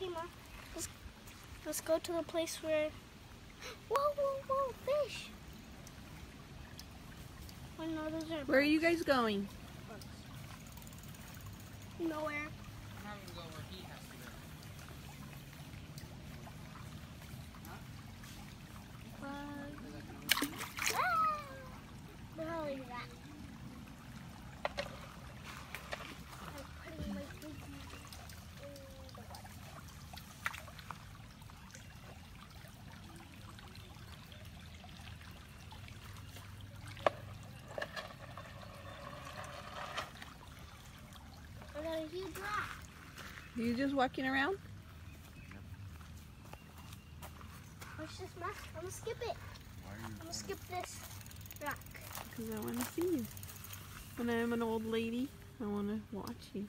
Okay, Mom. Let's, let's go to the place where... Whoa, whoa, whoa, fish! Oh, no, those are Where are you guys going? nowhere. I'm having to go where he has to go. Bugs. Ah! The hell is that? I'm putting my pinky in the water. I got a huge. Are you just walking around? Watch this, Ma. I'm gonna skip it. I'm gonna skip this rock. Because I want to see you. When I'm an old lady, I want to watch you.